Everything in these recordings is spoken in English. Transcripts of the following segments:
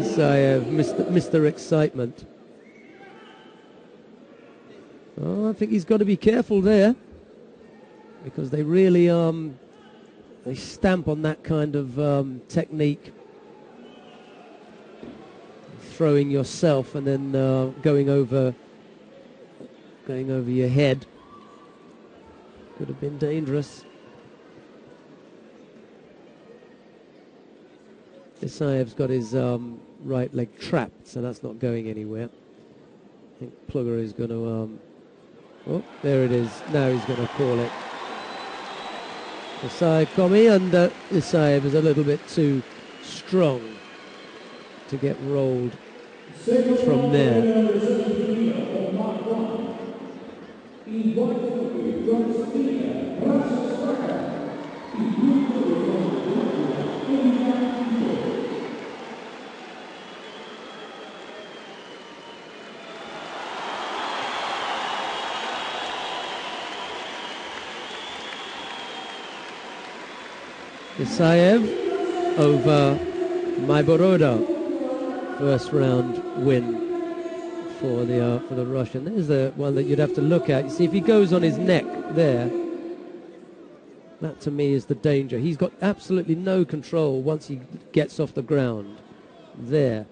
Isayev, Mr. Mr. Excitement. Oh, I think he's got to be careful there because they really um they stamp on that kind of um, technique, throwing yourself and then uh, going over going over your head. Could have been dangerous. Isayev's got his um, right leg trapped, so that's not going anywhere. I think Plugger is going to. Um, oh, there it is. Now he's going to call it. Osaekomi, and uh, Isayev is a little bit too strong to get rolled from there. Isayev over Maiboroda. First round win for the uh, for the Russian. There's the one that you'd have to look at. You see, if he goes on his neck there, that to me is the danger. He's got absolutely no control once he gets off the ground. There.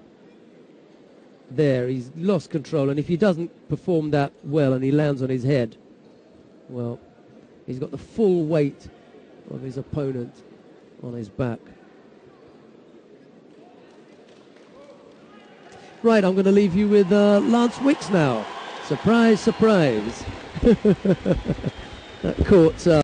There, he's lost control, and if he doesn't perform that well and he lands on his head, well, he's got the full weight of his opponent on his back. Right, I'm going to leave you with uh, Lance Wicks now. Surprise, surprise. that caught. Uh,